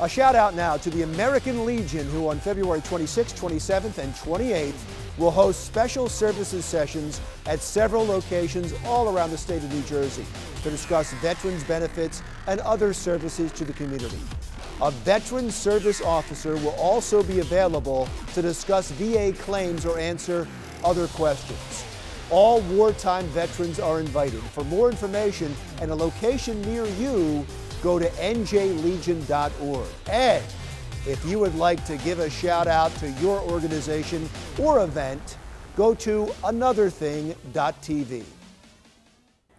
A shout out now to the American Legion, who on February 26th, 27th, and 28th will host special services sessions at several locations all around the state of New Jersey to discuss veterans benefits and other services to the community. A veteran service officer will also be available to discuss VA claims or answer other questions. All wartime veterans are invited. For more information and a location near you, go to njlegion.org. And if you would like to give a shout out to your organization or event, go to anotherthing.tv.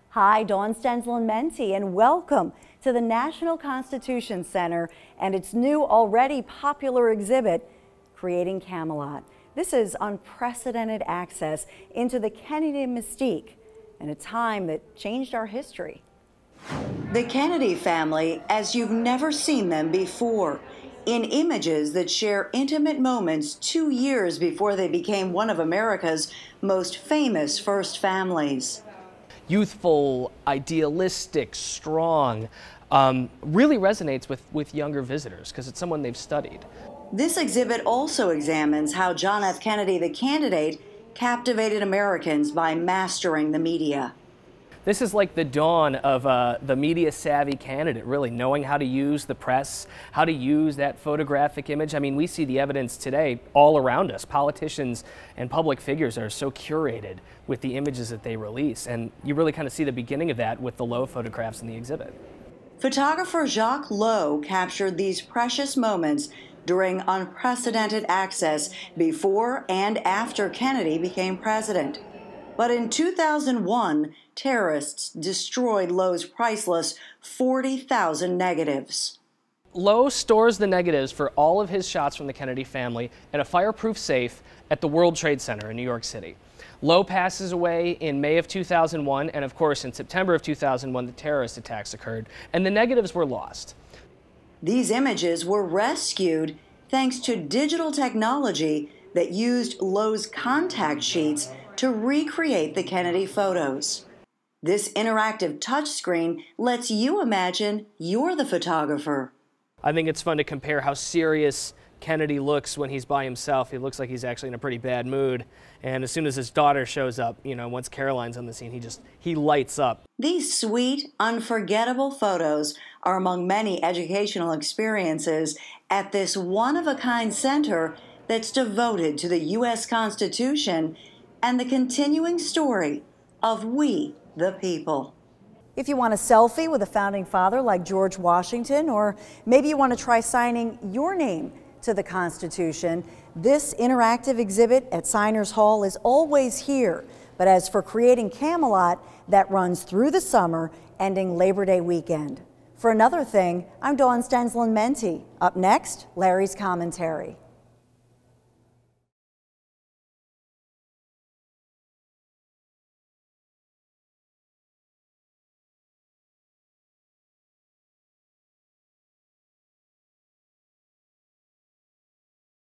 Hi, Dawn Stensland Mendte, and welcome to the National Constitution Center and its new, already popular exhibit, Creating Camelot. This is unprecedented access into the Kennedy mystique in a time that changed our history. The Kennedy family as you've never seen them before in images that share intimate moments two years before they became one of America's most famous first families. Youthful, idealistic, strong, um, really resonates with, with younger visitors because it's someone they've studied. This exhibit also examines how John F. Kennedy, the candidate, captivated Americans by mastering the media. This is like the dawn of uh, the media savvy candidate, really knowing how to use the press, how to use that photographic image. I mean, we see the evidence today all around us. Politicians and public figures are so curated with the images that they release. And you really kind of see the beginning of that with the Lowe photographs in the exhibit. Photographer Jacques Lowe captured these precious moments during unprecedented access before and after Kennedy became president. But in 2001, terrorists destroyed Lowe's priceless 40,000 negatives. Lowe stores the negatives for all of his shots from the Kennedy family in a fireproof safe at the World Trade Center in New York City. Lowe passes away in May of 2001, and of course, in September of 2001, the terrorist attacks occurred, and the negatives were lost. These images were rescued thanks to digital technology that used Lowe's contact sheets to recreate the Kennedy photos. This interactive touchscreen lets you imagine you're the photographer. I think it's fun to compare how serious Kennedy looks when he's by himself. He looks like he's actually in a pretty bad mood. And as soon as his daughter shows up, you know, once Caroline's on the scene, he just he lights up. These sweet, unforgettable photos are among many educational experiences at this one-of-a-kind center that's devoted to the U.S. Constitution and the continuing story of we, the people. If you want a selfie with a founding father like George Washington, or maybe you want to try signing your name to the Constitution. This interactive exhibit at Signers Hall is always here, but as for creating Camelot, that runs through the summer, ending Labor Day weekend. For another thing, I'm Dawn Stensland Mendte. Up next, Larry's commentary.